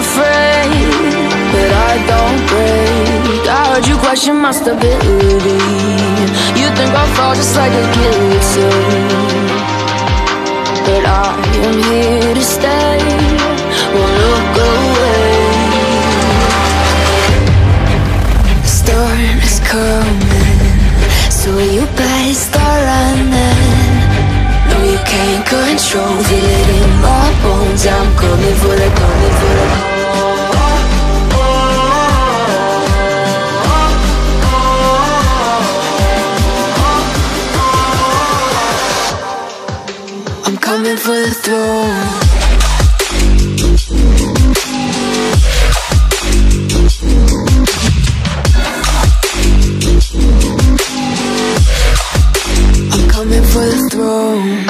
afraid that I don't break. I heard you question my stability. You think I'll fall just like a guillotine. But I am here to stay. Won't look away. Storm is coming. So you better start running? No, you can't control Feel it in my bones. I'm coming for the, coming for the for the throne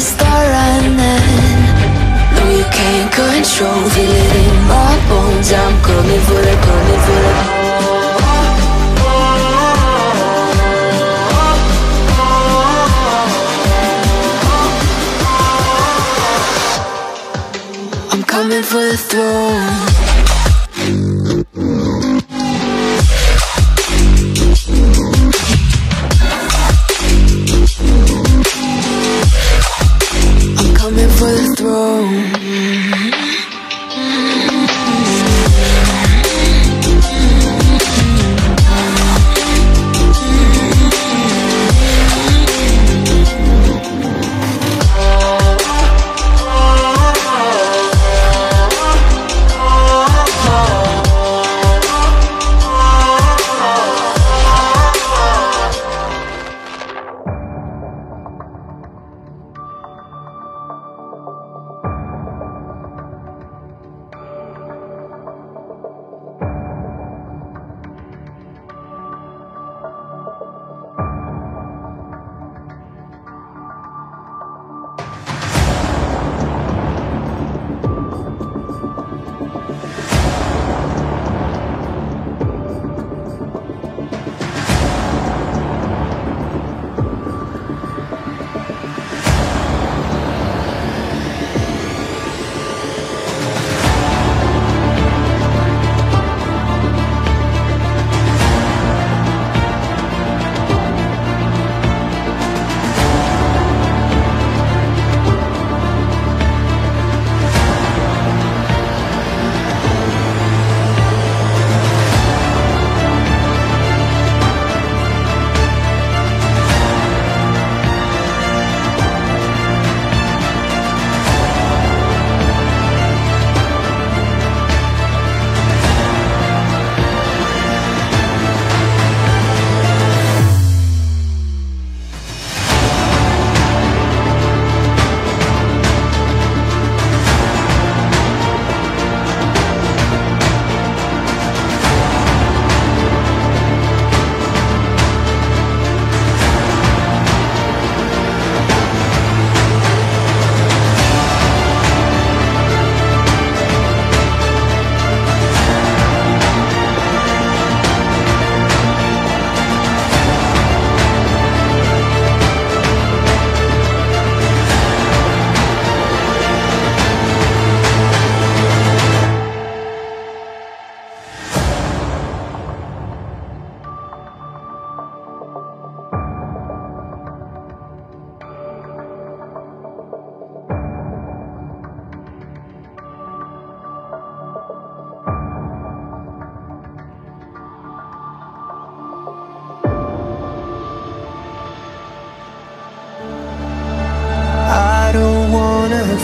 start running. No, you can't control Feel it in my bones I'm coming for the, coming for the I'm coming for the throne for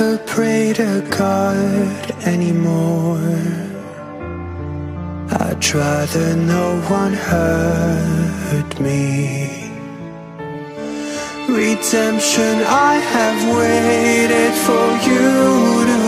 never pray to God anymore. I'd rather no one hurt me. Redemption, I have waited for you to